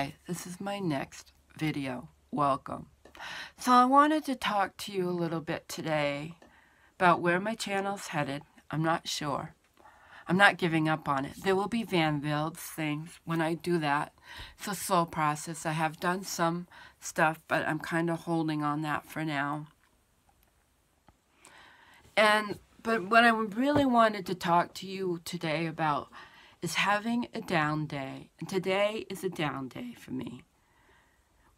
Okay, this is my next video. Welcome. So I wanted to talk to you a little bit today about where my channel's headed. I'm not sure. I'm not giving up on it. There will be Van Vilds things when I do that. It's a slow process. I have done some stuff, but I'm kind of holding on that for now. And but what I really wanted to talk to you today about is having a down day. And today is a down day for me.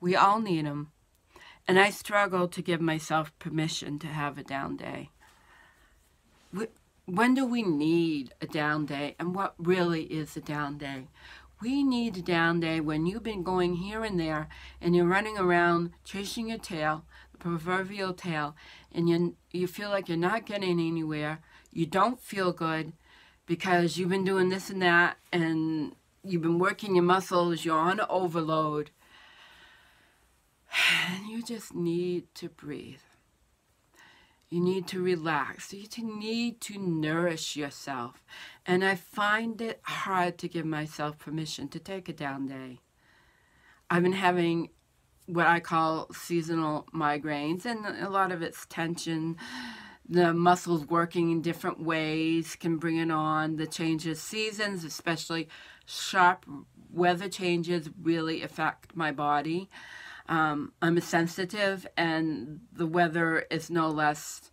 We all need them. And I struggle to give myself permission to have a down day. When do we need a down day? And what really is a down day? We need a down day when you've been going here and there and you're running around chasing your tail, the proverbial tail, and you, you feel like you're not getting anywhere. You don't feel good because you've been doing this and that and you've been working your muscles, you're on overload. And you just need to breathe. You need to relax. You need to nourish yourself. And I find it hard to give myself permission to take a down day. I've been having what I call seasonal migraines, and a lot of it's tension the muscles working in different ways can bring it on. The changes seasons, especially sharp weather changes, really affect my body. Um, I'm a sensitive, and the weather is no less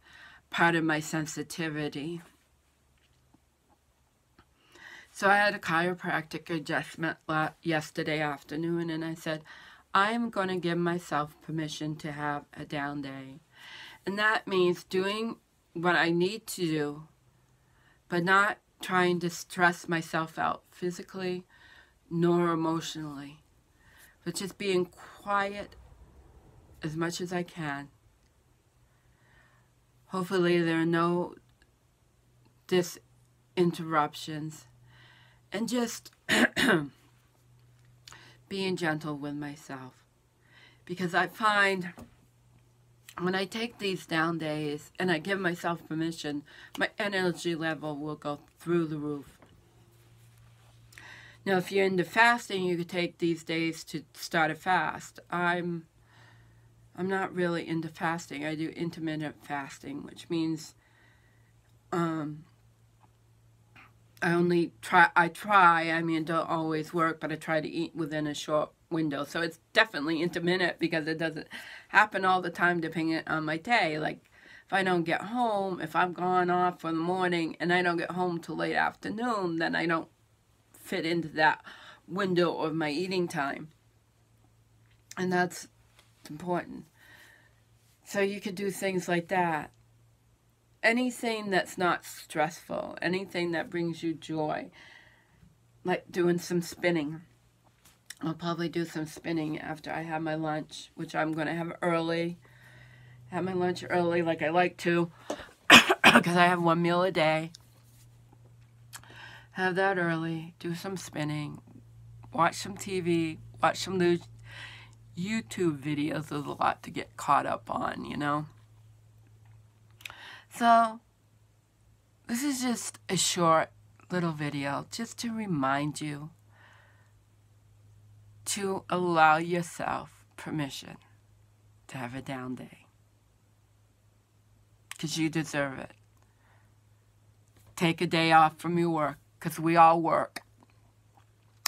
part of my sensitivity. So I had a chiropractic adjustment yesterday afternoon, and I said, I am going to give myself permission to have a down day. And that means doing what I need to do, but not trying to stress myself out physically nor emotionally, but just being quiet as much as I can. Hopefully there are no disinterruptions and just being gentle with myself because I find when I take these down days and I give myself permission, my energy level will go through the roof. Now, if you're into fasting, you could take these days to start a fast. I'm I'm not really into fasting. I do intermittent fasting, which means um, I only try. I try. I mean, it don't always work, but I try to eat within a short window. So it's definitely intermittent because it doesn't happen all the time depending on my day. Like if I don't get home, if I'm gone off for the morning and I don't get home till late afternoon, then I don't fit into that window of my eating time. And that's important. So you could do things like that. Anything that's not stressful, anything that brings you joy, like doing some spinning I'll probably do some spinning after I have my lunch, which I'm going to have early. Have my lunch early like I like to, because I have one meal a day. Have that early, do some spinning, watch some TV, watch some new YouTube videos. There's a lot to get caught up on, you know? So, this is just a short little video just to remind you to allow yourself permission to have a down day. Because you deserve it. Take a day off from your work, because we all work.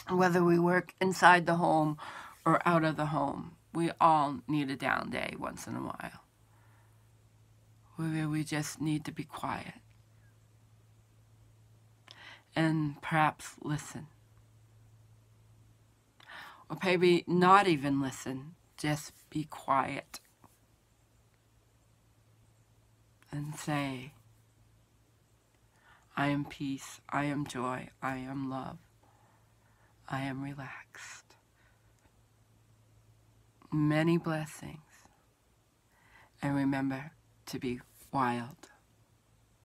Whether we work inside the home or out of the home, we all need a down day once in a while. Where we just need to be quiet. And perhaps listen. Or maybe not even listen, just be quiet. And say, I am peace, I am joy, I am love, I am relaxed. Many blessings. And remember to be wild.